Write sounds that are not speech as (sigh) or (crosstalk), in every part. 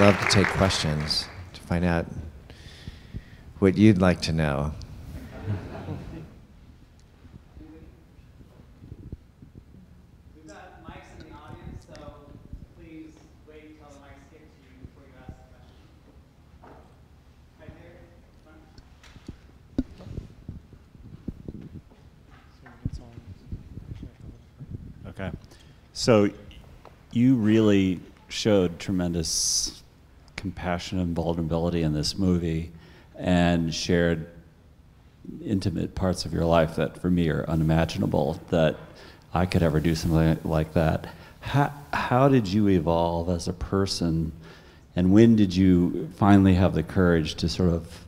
I'd love to take questions to find out what you'd like to know. We've got mics in the audience, so please wait until the mics get to you before you ask the question. Right there, front. Okay. So you really showed tremendous compassion and vulnerability in this movie and shared intimate parts of your life that for me are unimaginable that I could ever do something like that. How, how did you evolve as a person and when did you finally have the courage to sort of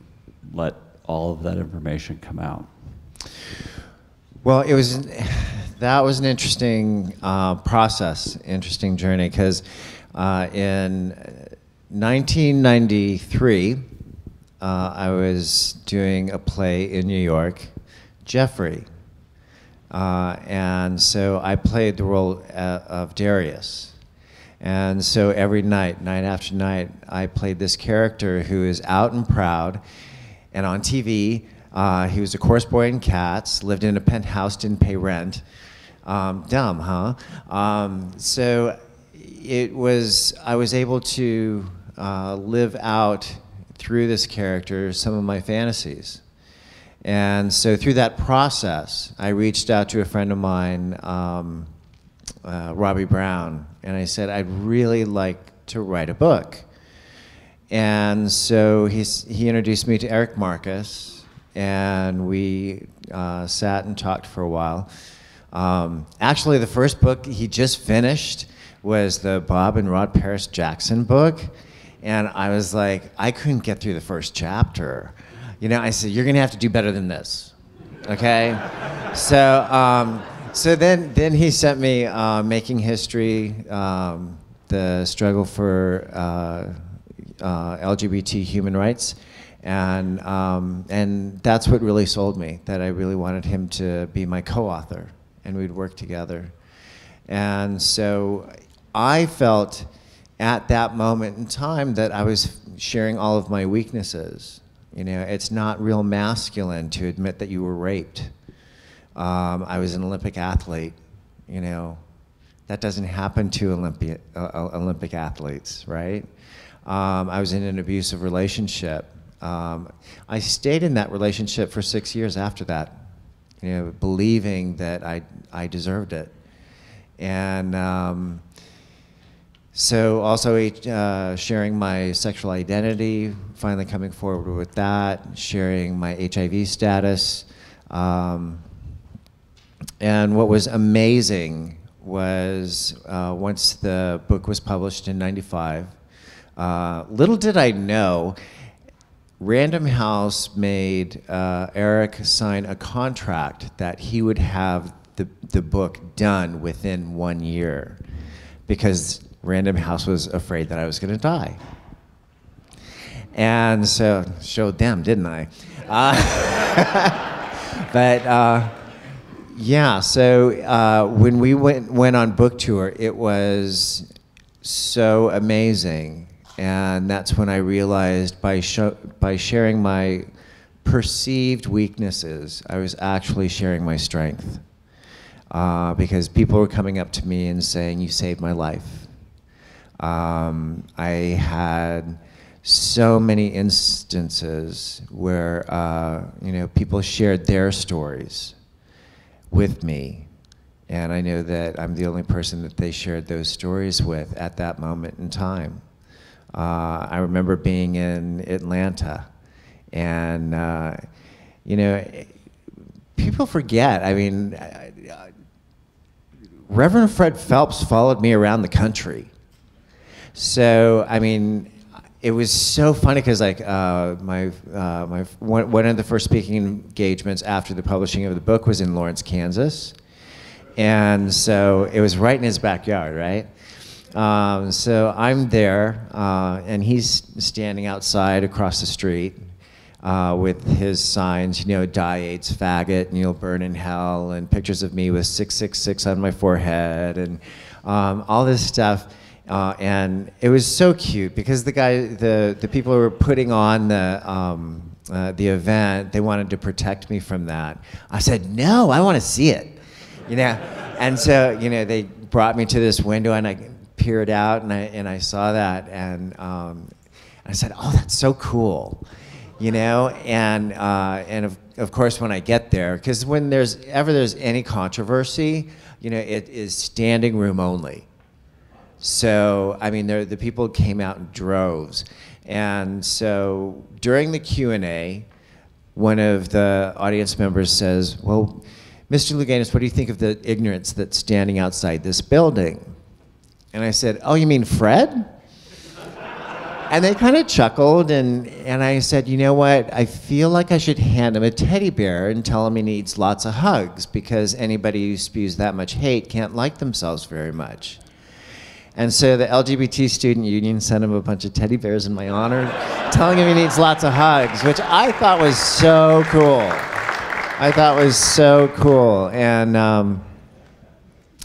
let all of that information come out? Well, it was that was an interesting uh, process, interesting journey because uh, in 1993 uh, I was doing a play in New York, Jeffrey, uh, and so I played the role uh, of Darius. And so every night, night after night, I played this character who is out and proud and on TV. Uh, he was a chorus boy in Cats, lived in a penthouse, didn't pay rent. Um, dumb, huh? Um, so it was, I was able to uh, live out through this character some of my fantasies. And so through that process, I reached out to a friend of mine, um, uh, Robbie Brown, and I said, I'd really like to write a book. And so he's, he introduced me to Eric Marcus, and we uh, sat and talked for a while. Um, actually, the first book he just finished was the Bob and Rod Paris Jackson book. And I was like, I couldn't get through the first chapter. You know, I said, You're going to have to do better than this. Okay? so, um, so then, then he sent me uh, Making History, um, the struggle for uh, uh, LGBT human rights. And, um, and that's what really sold me, that I really wanted him to be my co author and we'd work together. And so I felt at that moment in time that I was sharing all of my weaknesses. You know, it's not real masculine to admit that you were raped. Um, I was an Olympic athlete, you know. That doesn't happen to Olympi- uh, Olympic athletes, right? Um, I was in an abusive relationship. Um, I stayed in that relationship for six years after that, you know, believing that I, I deserved it. And um, so also uh, sharing my sexual identity, finally coming forward with that, sharing my HIV status. Um, and what was amazing was uh, once the book was published in 95, uh, little did I know, Random House made uh, Eric sign a contract that he would have the, the book done within one year because Random House was afraid that I was going to die. And so showed them, didn't I? Uh, (laughs) but uh, yeah, so uh, when we went went on book tour, it was so amazing, and that's when I realized by by sharing my perceived weaknesses, I was actually sharing my strength. Uh, because people were coming up to me and saying, "You saved my life." Um, I had so many instances where uh, you know people shared their stories with me, and I know that I'm the only person that they shared those stories with at that moment in time. Uh, I remember being in Atlanta, and uh, you know, people forget. I mean, uh, Reverend Fred Phelps followed me around the country. So, I mean, it was so funny because like uh, my uh, my one, one of the first speaking engagements after the publishing of the book was in Lawrence, Kansas, and so it was right in his backyard, right? Um, so I'm there, uh, and he's standing outside across the street uh, with his signs, you know, die AIDS faggot, and you'll burn in hell, and pictures of me with 666 on my forehead, and um, all this stuff Uh, and it was so cute because the guy, the, the people who were putting on the, um, uh, the event, they wanted to protect me from that. I said, no, I want to see it, you know? And so, you know, they brought me to this window and I peered out and I, and I saw that and um, I said, oh, that's so cool, you know? And, uh, and of, of course, when I get there, because when there's ever there's any controversy, you know, it is standing room only. So, I mean, the people came out in droves. And so during the Q&A, one of the audience members says, well, Mr. Louganis, what do you think of the ignorance that's standing outside this building? And I said, oh, you mean Fred? and they kind of chuckled, and, and I said, you know what? I feel like I should hand him a teddy bear and tell him he needs lots of hugs because anybody who spews that much hate can't like themselves very much. And so the LGBT student union sent him a bunch of teddy bears in my honor, telling him he needs lots of hugs, which I thought was so cool. I thought was so cool. And, um,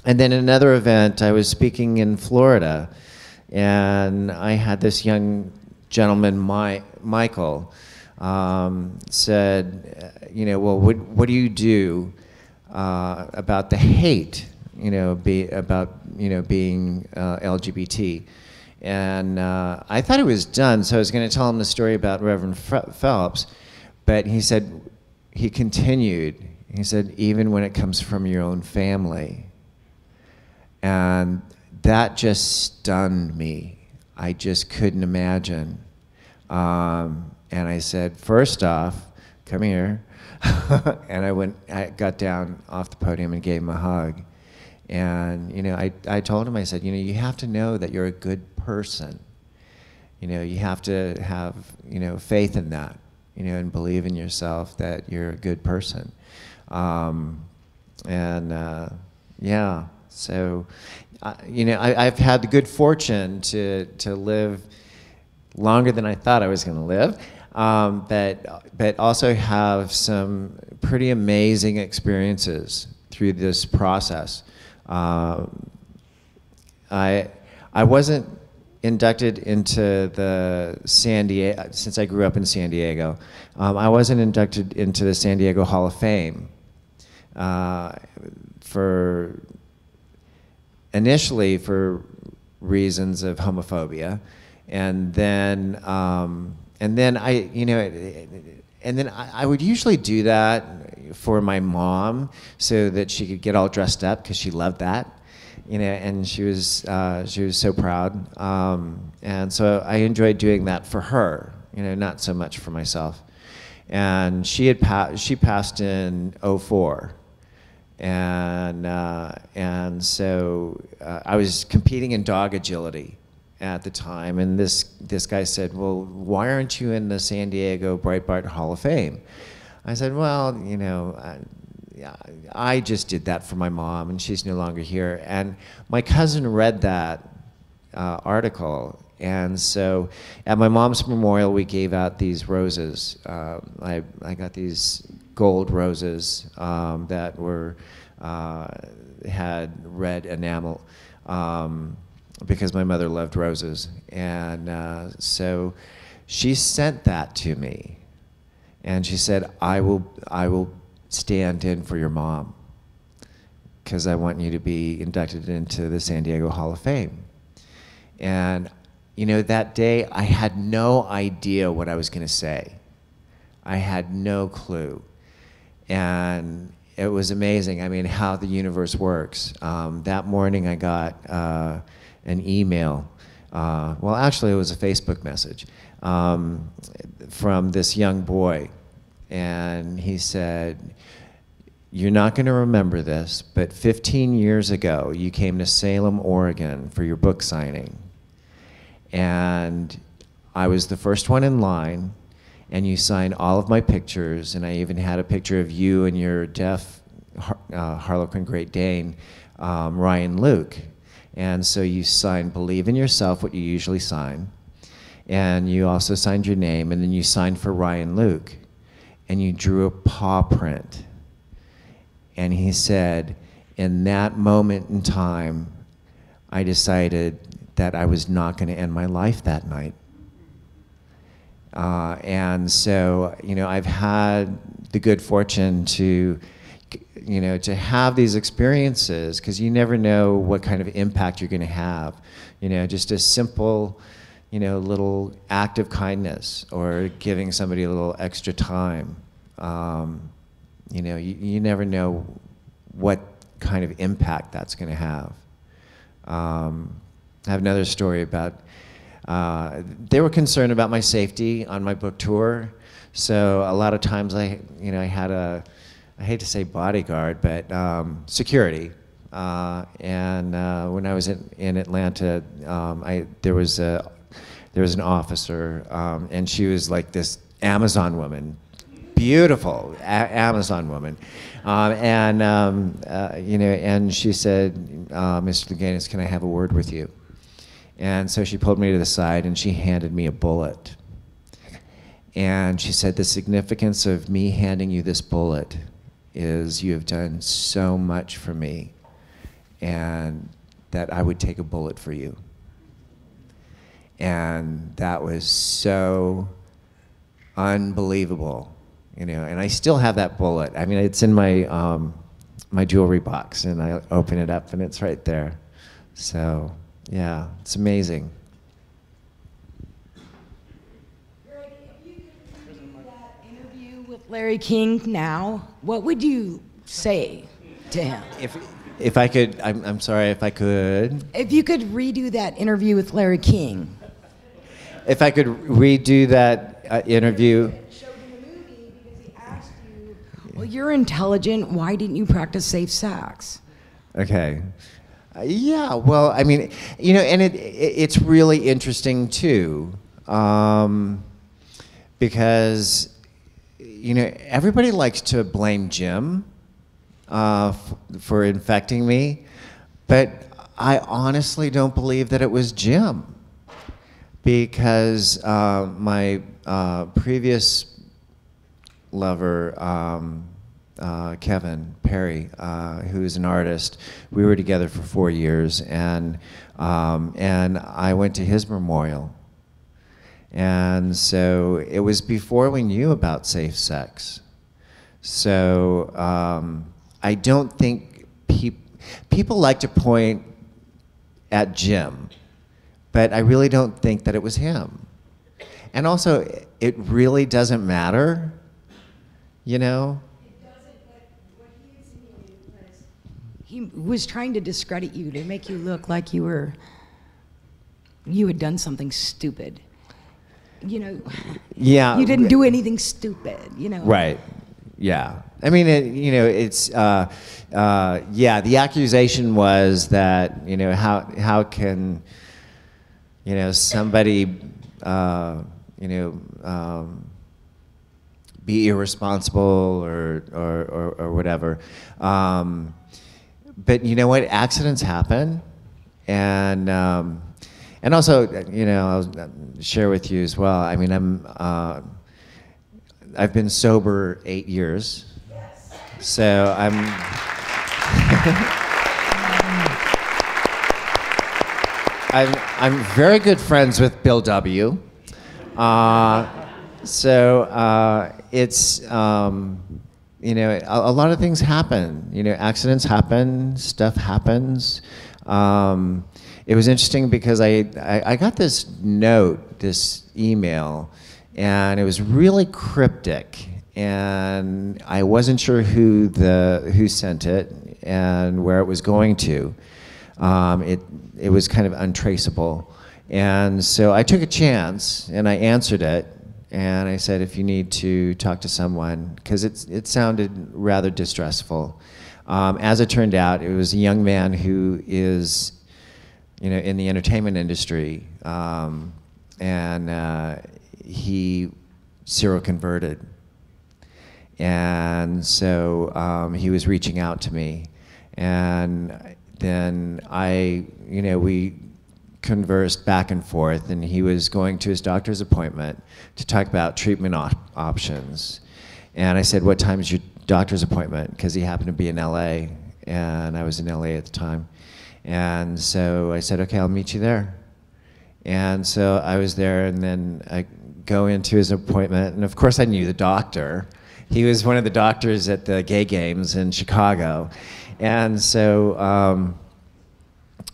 and then another event, I was speaking in Florida, and I had this young gentleman, My, Michael, um, said, you know, well, what, what do you do uh, about the hate you know, be about you know being uh, LGBT, and uh, I thought it was done. So I was going to tell him the story about Reverend Phelps, but he said he continued. He said even when it comes from your own family, and that just stunned me. I just couldn't imagine. Um, and I said, first off, come here. (laughs) and I went, I got down off the podium and gave him a hug. And, you know, I, I told him, I said, you know, you have to know that you're a good person. You know, you have to have, you know, faith in that, you know, and believe in yourself that you're a good person. Um, and, uh, yeah, so, uh, you know, I, I've had the good fortune to, to live longer than I thought I was going to live. Um, but, but also have some pretty amazing experiences through this process. Uh, I, I wasn't inducted into the San Diego, since I grew up in San Diego, um, I wasn't inducted into the San Diego Hall of Fame uh, for initially for reasons of homophobia, and then um, and then I you know and then I, I, would usually do that for my mom so that she could get all dressed up because she loved that you know and she was uh, she was so proud. Um, and so I enjoyed doing that for her you know not so much for myself. And she had pa- she passed in 04 and uh, and so uh, I was competing in dog agility at the time, and this this guy said, "Well, why aren't you in the San Diego Breitbard Hall of Fame?" I said, "Well, you know." I, I just did that for my mom, and she's no longer here. And my cousin read that uh, article, and so at my mom's memorial, we gave out these roses. Uh, I, I got these gold roses um, that were uh, had red enamel. Um, because my mother loved roses. And uh, so she sent that to me. And she said, I will, I will stand in for your mom because I want you to be inducted into the San Diego Hall of Fame. And, you know, that day I had no idea what I was going to say. I had no clue. And it was amazing, I mean, how the universe works. Um, that morning I got, uh, an email. Uh, well, actually, it was a Facebook message um, from this young boy. And he said, You're not going to remember this, but 15 years ago, you came to Salem, Oregon for your book signing. And I was the first one in line, and you signed all of my pictures, and I even had a picture of you and your deaf uh, Harlequin Great Dane, um, Ryan Luke. And so you signed Believe in Yourself, what you usually sign. And you also signed your name, and then you signed for Ryan Luke. And you drew a paw print. And he said, in that moment in time, I decided that I was not going to end my life that night. Uh, and so, you know, I've had the good fortune to, you know, to have these experiences because you never know what kind of impact you're going to have. You know, just a simple, you know, little act of kindness or giving somebody a little extra time. Um, you know, you, you never know what kind of impact that's going to have. Um, I have another story about uh, they were concerned about my safety on my book tour, so a lot of times I, you know, I had a, I hate to say bodyguard, but um, security. Uh, and uh, when I was in, in Atlanta, um, I there was a there was an officer, um, and she was like this Amazon woman, beautiful a- Amazon woman, um, and um, uh, you know, and she said, uh, "Mr. Louganis, can I have a word with you?" And so she pulled me to the side and she handed me a bullet. And she said, The significance of me handing you this bullet is you have done so much for me, and that I would take a bullet for you. And that was so unbelievable, you know. And I still have that bullet. I mean, it's in my um, my jewelry box, and I open it up, and it's right there. So yeah, it's amazing. Greg, if you could redo that interview with Larry King now, what would you say to him? If if I could, I'm, I'm sorry. If I could, If you could redo that interview with Larry King. If I could redo that uh, interview. Showed in the movie because he asked you, well, you're intelligent. Why didn't you practice safe sex? Okay. Uh, yeah. Well, I mean, you know, and it, it it's really interesting too, um, because you know everybody likes to blame Jim uh, f- for infecting me, but I honestly don't believe that it was Jim because uh, my uh, previous lover, um, uh, Kevin Perry, uh, who is an artist, we were together for four years, and um, and I went to his memorial. And so it was before we knew about safe sex. So um, I don't think peop- people like to point at Jim, but I really don't think that it was him. And also, it really doesn't matter, you know? He was trying to discredit you to make you look like you were, you had done something stupid. You know, Yeah. you didn't do anything stupid, you know. Right. Yeah. I mean, it, you know, it's uh, uh, yeah. The accusation was that you know how how can you know somebody uh, you know um, be irresponsible or or, or, or whatever. Um, but you know what? Accidents happen, and um, and also you know I'll share with you as well. I mean, I'm. Uh, I've been sober eight years. So I'm. (laughs) I'm, I'm very good friends with Bill W. Uh, so uh, it's, um, you know, a, a lot of things happen. You know, accidents happen, stuff happens. Um, it was interesting because I, I, I got this note, this email, and it was really cryptic and I wasn't sure who the who sent it and where it was going to. Um, it it was kind of untraceable, and so I took a chance and I answered it, and I said, if you need to talk to someone, because it it sounded rather distressful. Um, as it turned out, it was a young man who is, you know, in the entertainment industry, um, and uh, he seroconverted. And so um, he was reaching out to me. And then I, you know, we conversed back and forth, and he was going to his doctor's appointment to talk about treatment op- options. And I said, What time is your doctor's appointment? Because he happened to be in LA, and I was in LA at the time. And so I said, Okay, I'll meet you there. And so I was there, and then I go into his appointment, and of course I knew the doctor. He was one of the doctors at the gay games in Chicago. And so, um,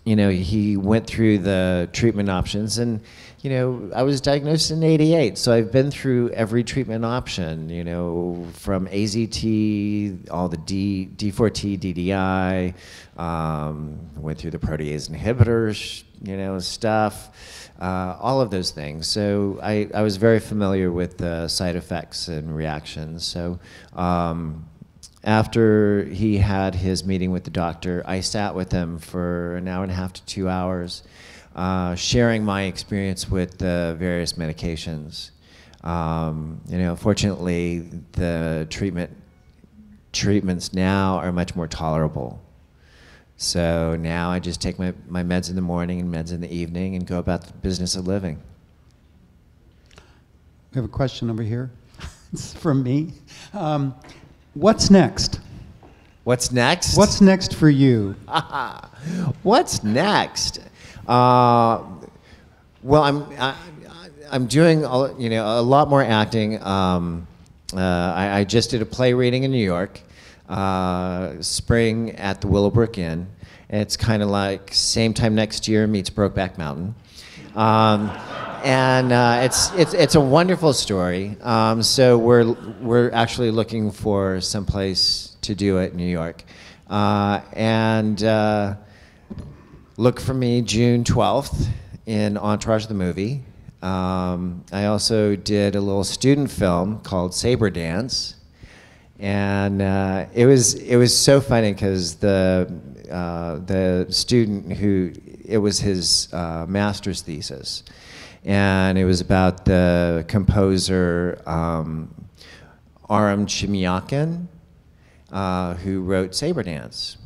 you know, he went through the treatment options and, you know, I was diagnosed in 88, so I've been through every treatment option, you know, from AZT, all the D, D4T, DDI, um, went through the protease inhibitors, you know, stuff, uh, all of those things. So I, I was very familiar with the side effects and reactions. So, um, after he had his meeting with the doctor, I sat with him for an hour and a half to two hours, uh, sharing my experience with the various medications. Um, you know, fortunately, the treatment treatments now are much more tolerable. So now I just take my, my meds in the morning and meds in the evening and go about the business of living. We have a question over here. (laughs) it's from me. Um, what's next? What's next? What's next for you? (laughs) What's next? Uh, well, I'm I, I'm doing you know a lot more acting. Um, uh, I, I just did a play reading in New York, uh, spring at the Willowbrook Inn. It's kind of like same time next year meets Brokeback Mountain. Um, and uh, it's, it's, it's a wonderful story. Um, so we're, we're actually looking for someplace to do it in New York. Uh, and uh, look for me June 12th in Entourage the movie. Um, I also did a little student film called Saber Dance. And uh, it was it was so funny because the uh, the student who it was his uh, master's thesis, and it was about the composer um, Aram Chimyakin, uh, who wrote Saber Dance.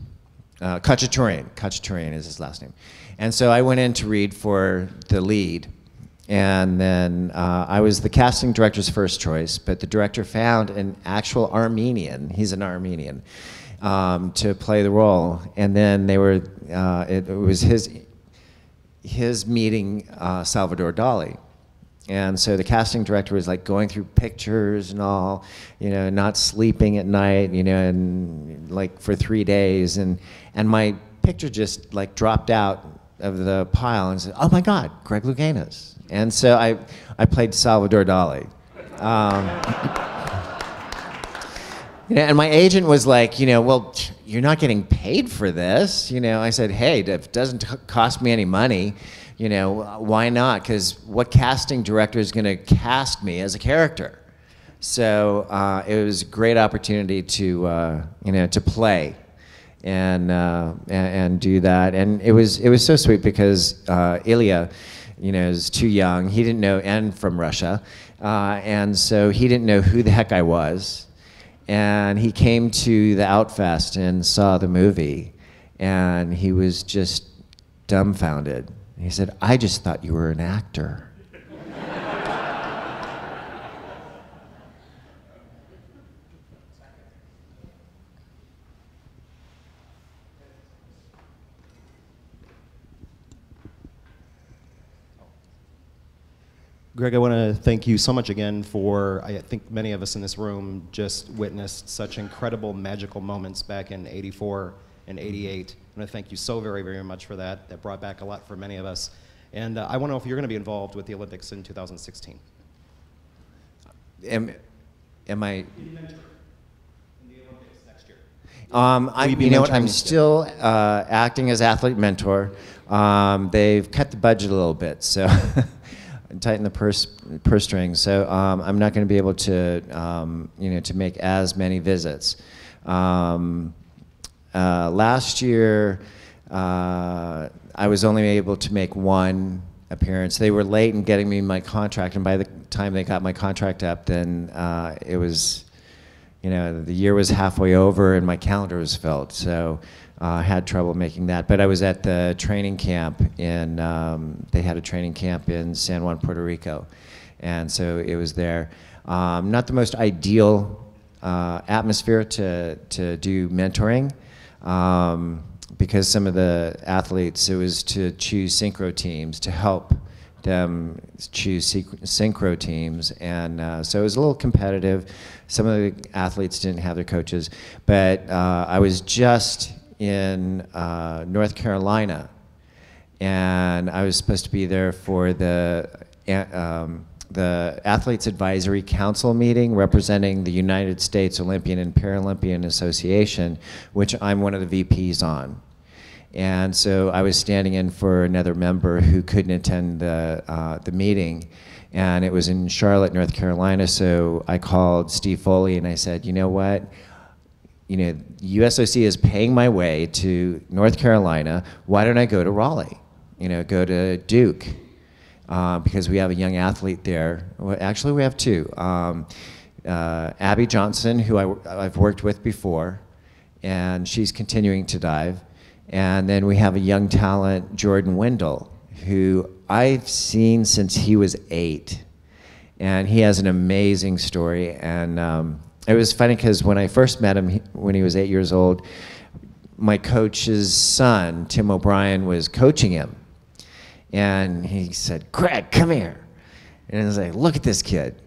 Uh, Khachaturian, Khachaturian is his last name. And so I went in to read for the lead, and then uh, I was the casting director's first choice, but the director found an actual Armenian, he's an Armenian, um, to play the role. And then they were, uh, it, it was his, his meeting uh, Salvador Dali. And so the casting director was like going through pictures and all, you know, not sleeping at night, you know, and like for three days. And, and my picture just like dropped out of the pile and said, oh my God, Greg Louganis. And so I, I played Salvador Dali. Um, (laughs) you know, and my agent was like, you know, well, you're not getting paid for this. You know, I said, hey, it doesn't cost me any money, you know, why not? Because what casting director is going to cast me as a character? So uh, it was a great opportunity to, uh, you know, to play and, uh, and, and do that. And it was it was so sweet because uh, Ilya, you know, is too young. He didn't know, and from Russia, uh, and so he didn't know who the heck I was. And he came to the Outfest and saw the movie, and he was just dumbfounded. He said, "I just thought you were an actor." Greg, I want to thank you so much again for, I think many of us in this room just witnessed such incredible magical moments back in 84 and 88. And I want to thank you so very, very much for that. That brought back a lot for many of us. And uh, I want to know if you're going to be involved with the Olympics in 2016. Am, am I? next year. Um, I, Will you be you know what? I'm still uh, acting as athlete mentor. Um, they've cut the budget a little bit, so (laughs) tighten the purse purse strings. So um, I'm not going to be able to, um, you know, to make as many visits. Um, uh, last year, uh, I was only able to make one appearance. They were late in getting me my contract, and by the time they got my contract up, then uh, it was you know, the year was halfway over and my calendar was filled, so uh, had trouble making that. But I was at the training camp in, um, they had a training camp in San Juan, Puerto Rico, and so it was there. Um, not the most ideal uh, atmosphere to, to do mentoring. Um, because some of the athletes, it was to choose synchro teams to help them choose synch- synchro teams, and uh, so it was a little competitive. Some of the athletes didn't have their coaches, but uh, I was just in uh, North Carolina, and I was supposed to be there for the um, the Athletes Advisory Council meeting representing the United States Olympian and Paralympian Association, which I'm one of the VPs on. And so I was standing in for another member who couldn't attend the, uh, the meeting. And it was in Charlotte, North Carolina. So I called Steve Foley and I said, you know what? You know, USOC is paying my way to North Carolina. Why don't I go to Raleigh? You know, go to Duke. Uh, because we have a young athlete there. Well, actually, we have two. Um, uh, Abby Johnson, who I, have worked with before, and she's continuing to dive. And then we have a young talent, Jordan Windle, who I've seen since he was eight. And he has an amazing story. And um, it was funny because when I first met him, he, when he was eight years old, my coach's son, Tim O'Brien, was coaching him. And he said, Greg, come here. And I was like, look at this kid.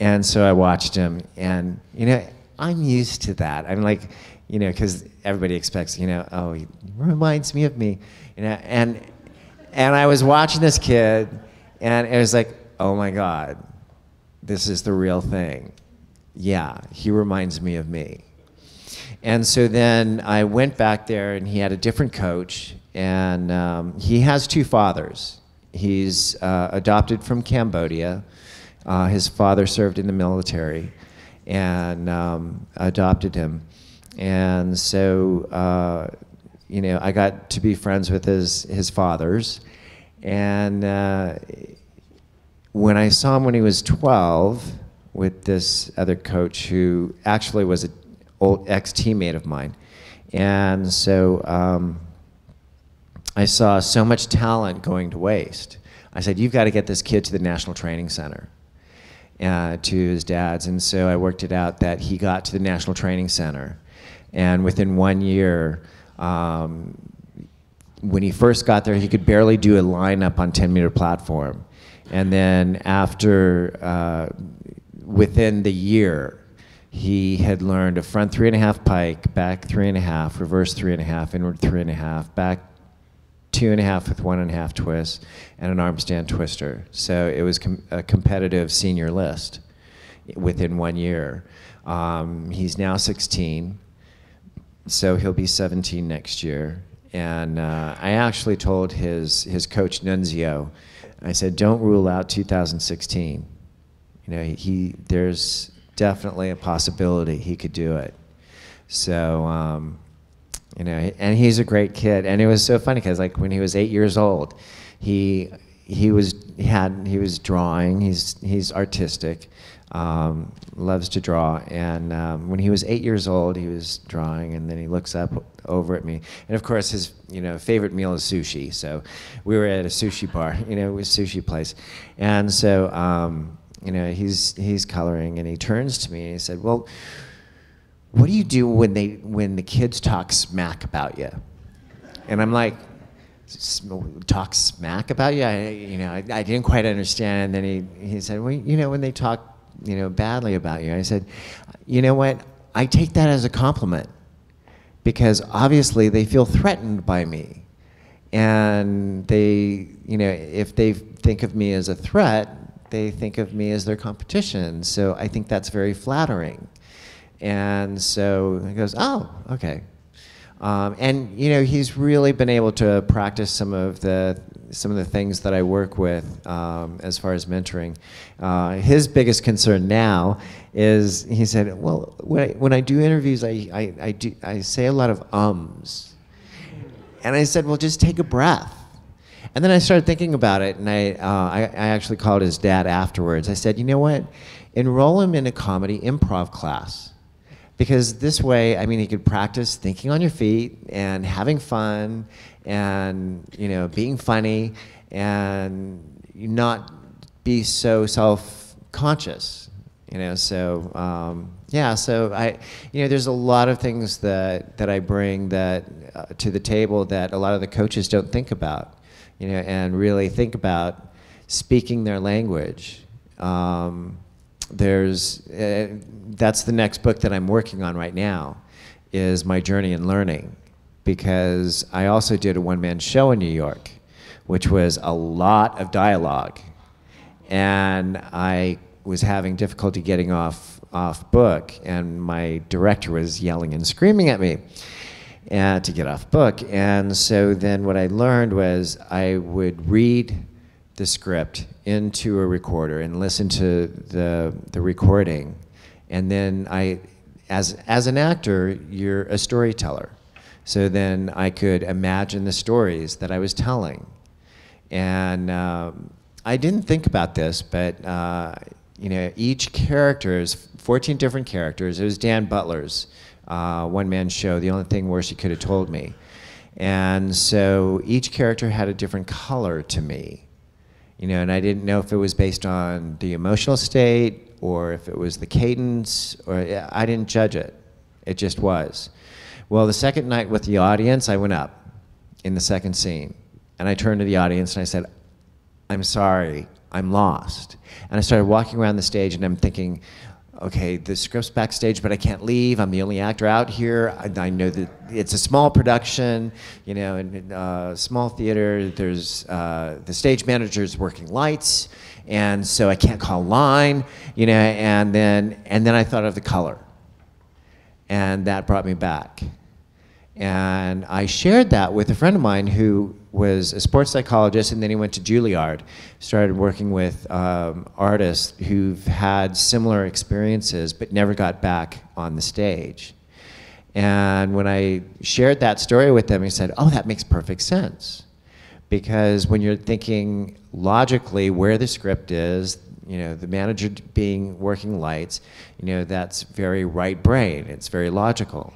And so I watched him, and, you know, I'm used to that. I'm like, you know, because everybody expects, you know, oh, he reminds me of me, you know, and and I was watching this kid, and it was like, oh my God, this is the real thing. Yeah, he reminds me of me. And so then I went back there, and he had a different coach, and um, he has two fathers. He's uh, adopted from Cambodia. Uh, his father served in the military, and um, adopted him. And so, uh, you know, I got to be friends with his his fathers, and uh, when I saw him when he was 12 with this other coach who actually was an old ex teammate of mine, and so. Um, I saw so much talent going to waste. I said, You've got to get this kid to the National Training Center, uh, to his dad's. And so I worked it out that he got to the National Training Center. And within one year, um, when he first got there, he could barely do a line up on 10 meter platform. And then after, uh, within the year, he had learned a front three and a half pike, back three and a half, reverse three and a half, inward three and a half, back two and a half with one and a half twist, and an arm stand twister. So it was com- a competitive senior list within one year. Um, he's now 16, so he'll be 17 next year. And uh, I actually told his, his coach, Nunzio, I said, don't rule out 2016. You know, he, there's definitely a possibility he could do it. So, um, you know, and he's a great kid. And it was so funny because like when he was eight years old, he he was he had he was drawing. He's he's artistic, um, loves to draw. And um, when he was eight years old, he was drawing, and then he looks up over at me. And of course, his you know favorite meal is sushi. So we were at a sushi bar, (laughs) you know, a sushi place, and so. Um, you know, he's he's coloring, and he turns to me and he said, "Well, what do you do when they when the kids talk smack about you and i'm like talk smack about you I, you know I, I, didn't quite understand. And then he, he said well you know when they talk you know badly about you. I said you know what? I take that as a compliment because obviously they feel threatened by me. And they you know if they think of me as a threat they think of me as their competition so i think that's very flattering and so he goes, oh, okay. Um, and you know, he's really been able to practice some of the some of the things that I work with um, as far as mentoring. Uh, his biggest concern now is he said, well, when I, when I do interviews, I, I, I, do, I say a lot of ums. And I said, well, just take a breath. And then I started thinking about it, and I, uh, I, I actually called his dad afterwards. I said, you know what? Enroll him in a comedy improv class because this way, I mean, he could practice thinking on your feet and having fun and, you know, being funny and not be so self-conscious, you know, so, um, yeah, so I, you know, there's a lot of things that, that I bring that, uh, to the table that a lot of the coaches don't think about, you know, and really think about, speaking their language. Um, there's uh, that's the next book that I'm working on right now, is my journey in learning, because I also did a one-man show in New York, which was a lot of dialogue, and I was having difficulty getting off off book, and my director was yelling and screaming at me and to get off book. And so then what I learned was I would read the script into a recorder and listen to the the recording, and then I, as as an actor, you're a storyteller. So then I could imagine the stories that I was telling, and um, I didn't think about this, but uh, you know, each character is 14 different characters. It was Dan Butler's uh, one-man show. The only thing worse he could have told me, and so each character had a different color to me, you know, and I didn't know if it was based on the emotional state or if it was the cadence, or I didn't judge it. It just was. Well, the second night with the audience, I went up in the second scene, and I turned to the audience and I said, I'm sorry, I'm lost. And I started walking around the stage and I'm thinking, okay, the script's backstage, but I can't leave. I'm the only actor out here. I, I know that it's a small production, you know, in a small theater. There's uh, the stage manager's working lights, and so I can't call line, you know. And then and then I thought of the color, and that brought me back. And I shared that with a friend of mine who was a sports psychologist, and then he went to Juilliard, started working with um, artists who've had similar experiences but never got back on the stage. And when I shared that story with them, he said, Oh, that makes perfect sense. Because when you're thinking logically where the script is, you know, the manager being working lights, you know, that's very right brain, it's very logical.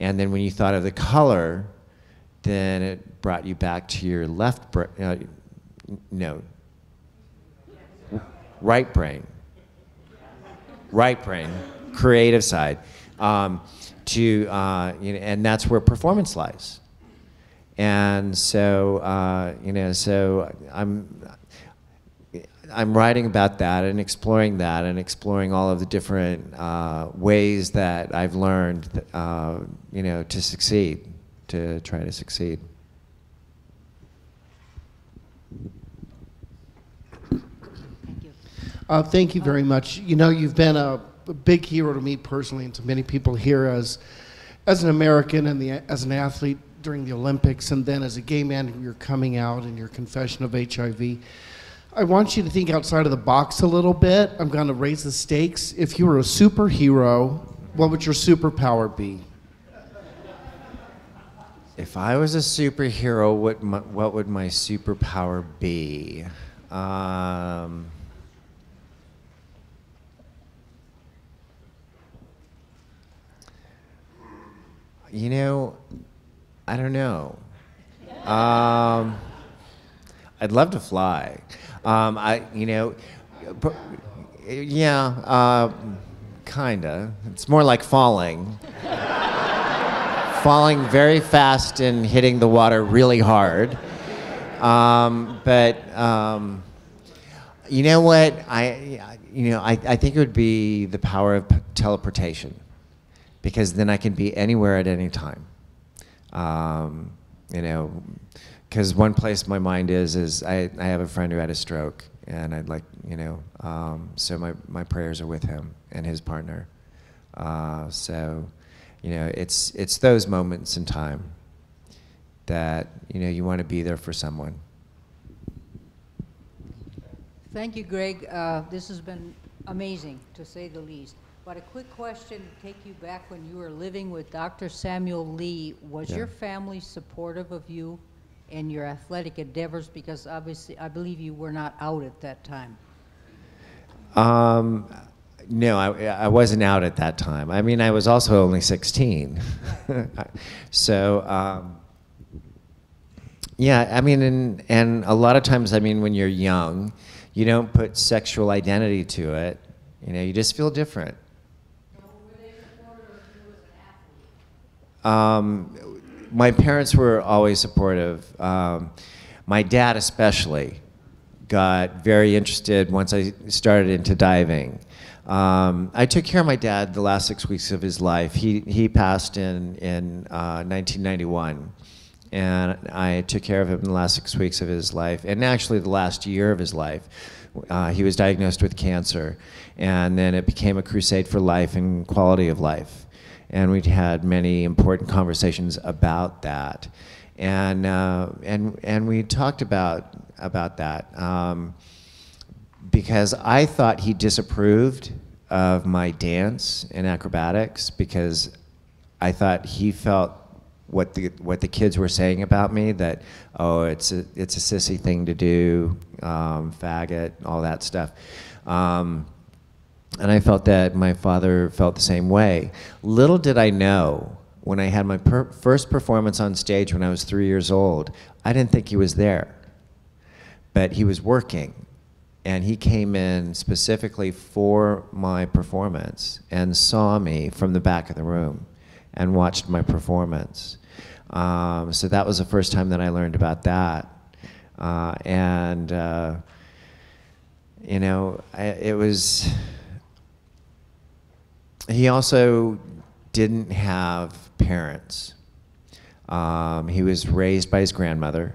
And then when you thought of the color, then it brought you back to your left brain, uh, no, right brain, right brain, creative side, um, to uh, you know, and that's where performance lies. And so uh, you know, so I'm. I'm writing about that and exploring that and exploring all of the different uh, ways that I've learned, uh, you know, to succeed to try to succeed. Thank you. Uh, thank you very much. You know, you've been a, a, big hero to me personally and to many people here as, as an American and the, as an athlete during the Olympics, and then as a gay man, you're coming out and your confession of HIV. I want you to think outside of the box a little bit. I'm going to raise the stakes. If you were a superhero, what would your superpower be? If I was a superhero, what my, what would my superpower be? Um, you know, I don't know. Um, I'd love to fly. Um, I, you know, yeah, uh, kinda. It's more like falling (laughs) falling very fast and hitting the water really hard. Um, but um, you know what? I, you know, I, I think it would be the power of teleportation, because then I can be anywhere at any time. Um, you know, because one place my mind is is I, I have a friend who had a stroke, and I'd like you know, um, so my my prayers are with him and his partner. Uh, so you know, it's it's those moments in time that you know you want to be there for someone. Thank you, Greg. Uh, this has been amazing, to say the least. But a quick question to take you back when you were living with Dr. Samuel Lee. Was yeah. your family supportive of you and your athletic endeavors? Because obviously, I believe you were not out at that time. Um, no, I, I wasn't out at that time. I mean, I was also only 16. (laughs) so, um, yeah, I mean, and, and a lot of times, I mean, when you're young, you don't put sexual identity to it. You know, you just feel different. Um, my parents were always supportive. Um, my dad, especially, got very interested once I started into diving. Um, I took care of my dad the last six weeks of his life. He, he passed in, in uh, 1991. And I took care of him the last six weeks of his life, and actually the last year of his life. Uh, he was diagnosed with cancer, and then it became a crusade for life and quality of life. And we'd had many important conversations about that, and uh, and and we talked about about that um, because I thought he disapproved of my dance and acrobatics because I thought he felt what the what the kids were saying about me that oh it's a it's a sissy thing to do um, faggot all that stuff. Um, and I felt that my father felt the same way. Little did I know when I had my per first performance on stage when I was three years old I didn't think he was there but he was working and he came in specifically for my performance and saw me from the back of the room and watched my performance um, so that was the first time that I learned about that. Uh, and, uh, you know, I, it was, he also didn't have parents. Um, he was raised by his grandmother.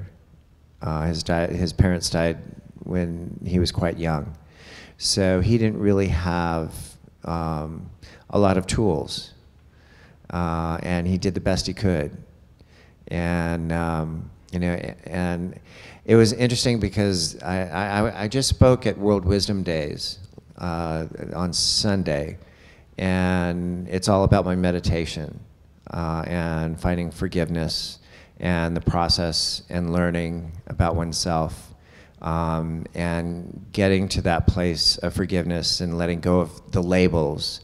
Uh, his, his parents died when he was quite young. So he didn't really have um, a lot of tools. Uh, and he did the best he could and um, you know, and it was interesting because I, I, I just spoke at World Wisdom Days uh, on Sunday, and it's all about my meditation uh, and finding forgiveness and the process and learning about oneself. Um, and getting to that place of forgiveness and letting go of the labels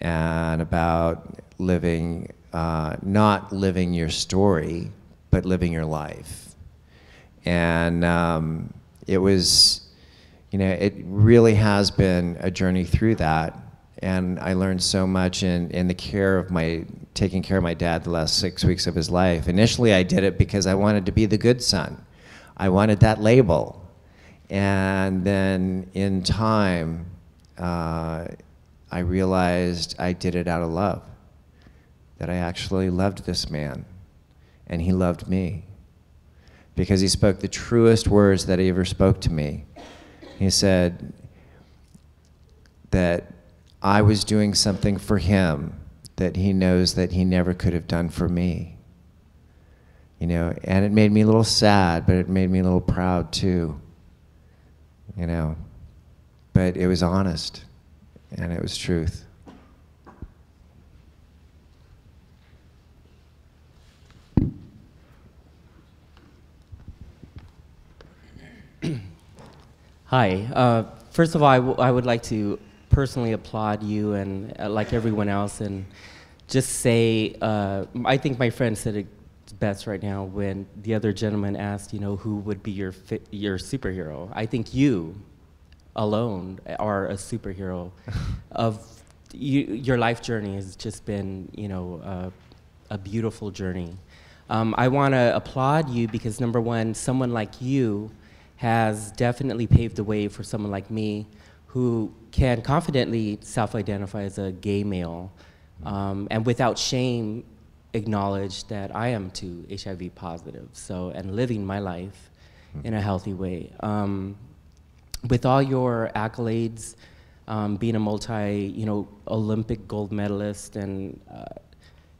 and about living uh, not living your story, but living your life. And um, it was, you know, it really has been a journey through that. And I learned so much in, in the care of my, taking care of my dad the last six weeks of his life. Initially, I did it because I wanted to be the good son. I wanted that label. And then in time, uh, I realized I did it out of love that I actually loved this man and he loved me because he spoke the truest words that he ever spoke to me. He said that I was doing something for him that he knows that he never could have done for me. You know, and it made me a little sad, but it made me a little proud too. You know, but it was honest and it was truth. (clears throat) Hi. Uh, first of all, I, would like to personally applaud you and uh, like everyone else and just say, uh, I think my friend said it best right now when the other gentleman asked, you know, who would be your, your superhero. I think you alone are a superhero (laughs) of you, your life journey has just been, you know, uh, a beautiful journey. Um, I want to applaud you because number one, someone like you has definitely paved the way for someone like me who can confidently self-identify as a gay male um, and without shame acknowledge that I am too HIV positive. So, and living my life in a healthy way. Um, with all your accolades, um, being a multi, you know, Olympic gold medalist and uh,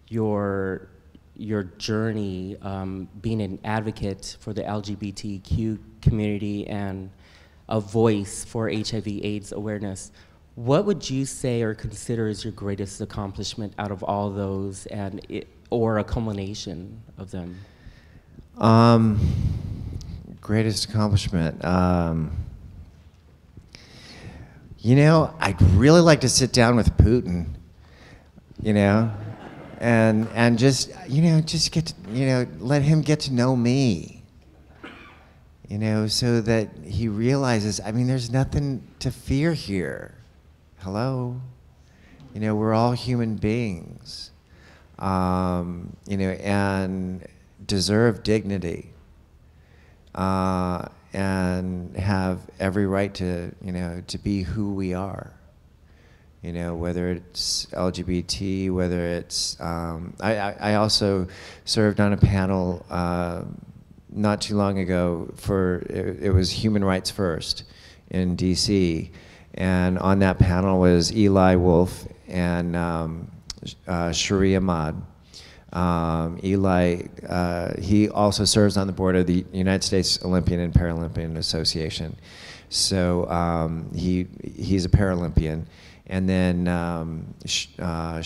your your journey um, being an advocate for the LGBTQ community and a voice for HIV AIDS awareness, what would you say or consider as your greatest accomplishment out of all those and it, or a culmination of them? Um, greatest accomplishment. Um, you know, I'd really like to sit down with Putin, you know, and and just you know just get to, you know let him get to know me you know so that he realizes i mean there's nothing to fear here hello you know we're all human beings um, you know and deserve dignity uh, and have every right to, you know, to be who we are. You know, whether it's LGBT, whether it's. Um, I, I, also served on a panel uh, not too long ago for it, it was Human Rights First in D.C. And on that panel was Eli Wolff and um, uh, Ahmad. Um, Eli, uh, he also serves on the board of the United States Olympian and Paralympian Association. So um, he, he's a Paralympian. And then um, Sh- uh,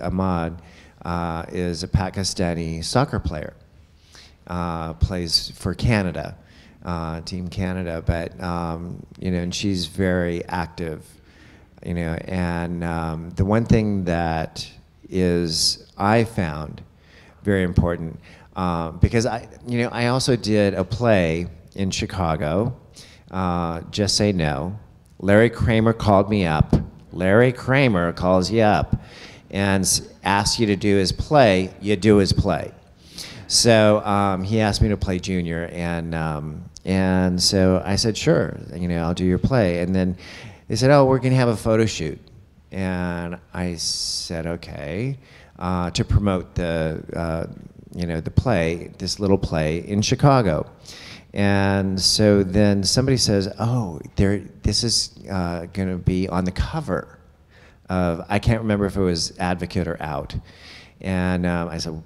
Ahmad uh, is a Pakistani soccer player, uh, plays for Canada, uh, Team Canada. But, um, you know, and she's very active you know and um, the one thing that is i found very important uh, because i you know i also did a play in chicago uh, just say no. Larry kramer called me up. Larry kramer calls you up and asks you to do his play. You do his play. So um, he asked me to play Junior, and um, and so I said, sure, you know, I'll do your play. And then they said, oh, we're gonna have a photo shoot, and I said, okay, uh, to promote the uh, you know the play, this little play in Chicago. And so then somebody says, oh, there, this is uh, gonna be on the cover of I can't remember if it was Advocate or Out, and um, I said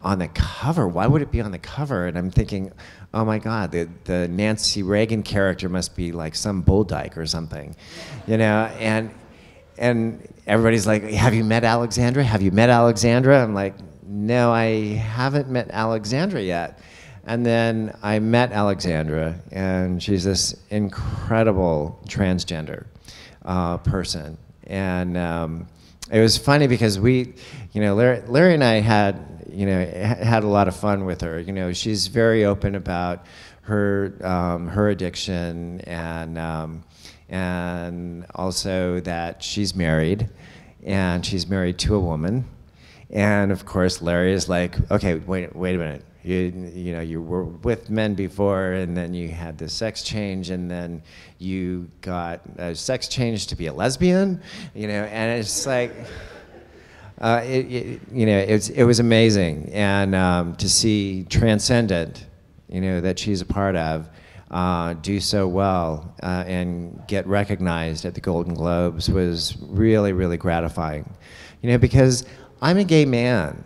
on the cover. Why would it be on the cover? And I'm thinking, oh my God, the, the Nancy Reagan character must be like some bull dyke or something, you know? And, and everybody's like, have you met Alexandra? Have you met Alexandra? I'm like, no, I haven't met Alexandra yet. And then I met Alexandra, and she's this incredible transgender uh, person. And um, it was funny because we, you know, Larry, Larry and I had, you know, had a lot of fun with her. You know, she's very open about her um, her addiction and um, and also that she's married, and she's married to a woman. And of course, Larry is like, okay, wait, wait a minute. You, you know, you were with men before, and then you had the sex change, and then you got a sex change to be a lesbian, you know, and it's like, uh, it, it, you know, it was amazing, and um, to see Transparent, you know, that she's a part of, uh, do so well uh, and get recognized at the Golden Globes was really, really gratifying, you know, because I'm a gay man,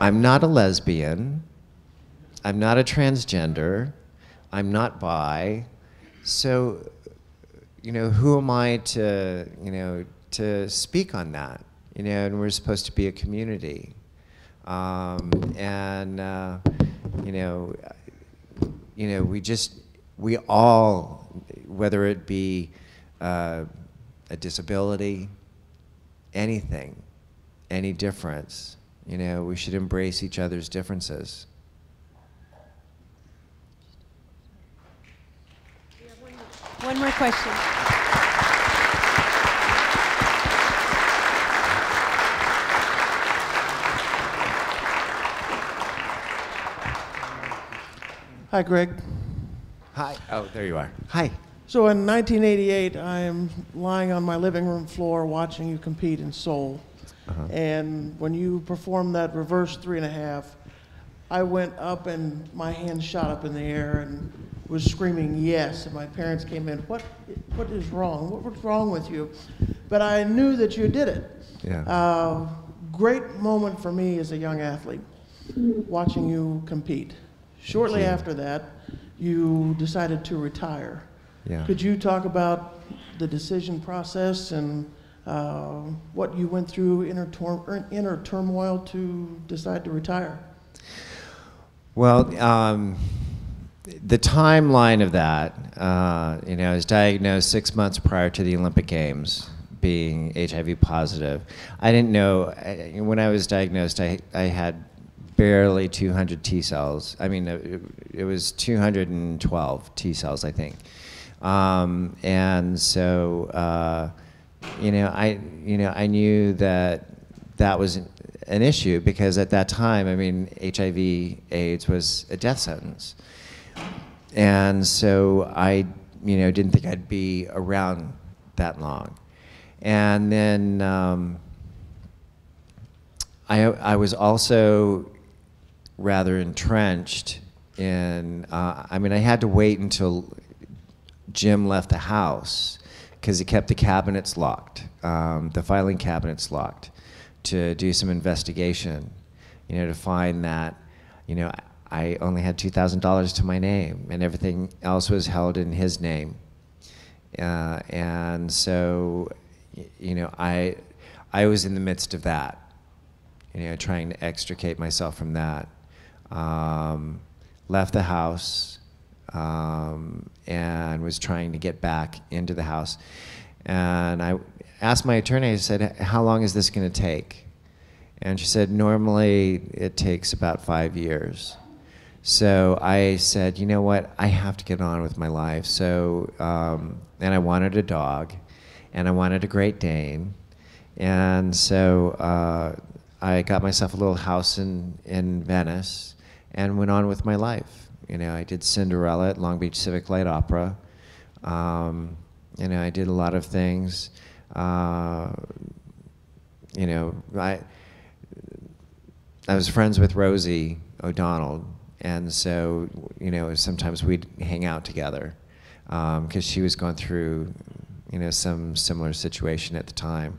I'm not a lesbian. I'm not a transgender. I'm not bi. So, you know, who am I to, you know, to speak on that? You know, and we're supposed to be a community. Um, and, uh, you know, you know, we just, we all, whether it be uh, a disability, anything, any difference, you know, we should embrace each other's differences. One more question. Hi, Greg. Hi. Oh, there you are. Hi. So in 1988, I am lying on my living room floor watching you compete in Seoul. Uh-huh. And when you performed that reverse three and a half, I went up and my hand shot up in the air and was screaming yes. And my parents came in, what, what is wrong? What was wrong with you? But I knew that you did it. Yeah. Uh, great moment for me as a young athlete, watching you compete. Shortly after that, you decided to retire. Yeah. Could you talk about the decision process and uh, what you went through inner, tor- inner turmoil to decide to retire? Well, um, the timeline of that, uh, you know, I was diagnosed six months prior to the Olympic Games being HIV positive. I didn't know, I, when I was diagnosed, I, I had barely 200 T cells. I mean, it, it was 212 T cells, I think. Um, and so, uh, you know, I, you know, I knew that that was an, issue because at that time, I mean, HIV/AIDS was a death sentence. and so I, you know, didn't think I'd be around that long. And then um, I, I was also rather entrenched in, uh, I mean, I had to wait until Jim left the house because he kept the cabinets locked, um, the filing cabinets locked, to do some investigation, you know, to find that, you know, I only had $2,000 to my name and everything else was held in his name. Uh, and so, you know, I, I was in the midst of that, you know, trying to extricate myself from that. Um, left the house um, and was trying to get back into the house. And I asked my attorney, I said, How long is this going to take? And she said, Normally it takes about five years. So I said, You know what? I have to get on with my life. So, um, and I wanted a dog, and I wanted a Great Dane. And so uh, I got myself a little house in, in Venice and went on with my life. You know, I did Cinderella at Long Beach Civic Light Opera. Um, you know, I did a lot of things. Uh, you know, I I was friends with Rosie O'Donnell, and so you know sometimes we'd hang out together because she was going through you know some similar situation at the time,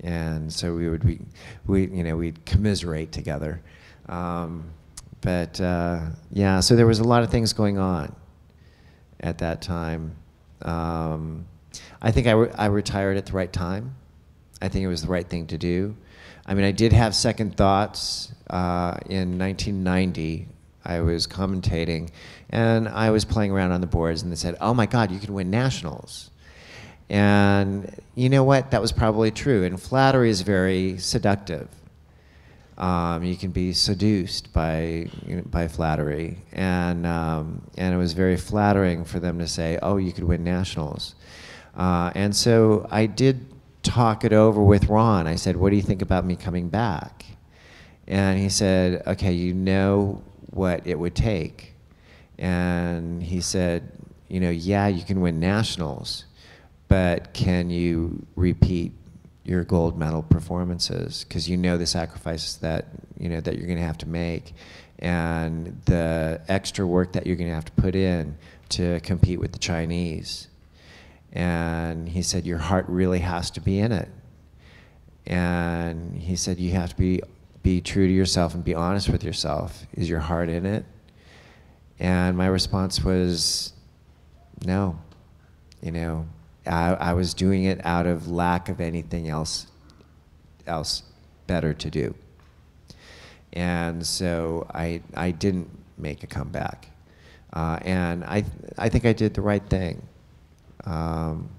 and so we would be we you know we'd commiserate together. Um, but uh, yeah, so there was a lot of things going on at that time. Um, I think I, re- I retired at the right time. I think it was the right thing to do. I mean, I did have second thoughts uh, in 1990. I was commentating, and I was playing around on the boards, and they said, "Oh my God, you can win nationals." And you know what? That was probably true. And flattery is very seductive. Um, you can be seduced by you know, by flattery, and um, and it was very flattering for them to say, "Oh, you could win nationals," uh, and so I did talk it over with Ron. I said, "What do you think about me coming back?" And he said, "Okay, you know what it would take," and he said, "You know, yeah, you can win nationals, but can you repeat your gold medal performances because you know the sacrifices that you know that you're going to have to make and the extra work that you're going to have to put in to compete with the Chinese. And he said your heart really has to be in it. And he said you have to be be true to yourself and be honest with yourself. Is your heart in it? And my response was no. You know, I, I was doing it out of lack of anything else else better to do. And so I, I didn't make a comeback. Uh, and I, I think I did the right thing. Um,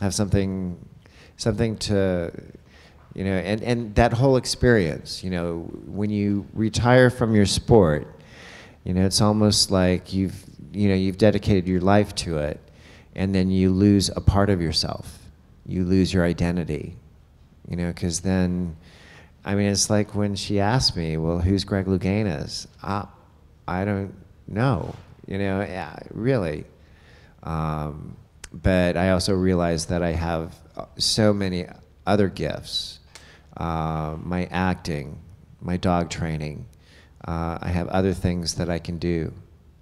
have something, something to, you know, and, and that whole experience, you know, when you retire from your sport, you know, it's almost like you've, you know, you've dedicated your life to it and then you lose a part of yourself. You lose your identity, you know, because then, I mean, it's like when she asked me, well, who's Greg Louganis? Uh, I don't know, you know, yeah, really. Um, but I also realized that I have uh, so many other gifts. Uh, my acting, my dog training. Uh, I have other things that I can do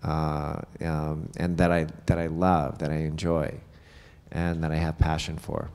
uh, um, and that I, that I love, that I enjoy, and that I have passion for.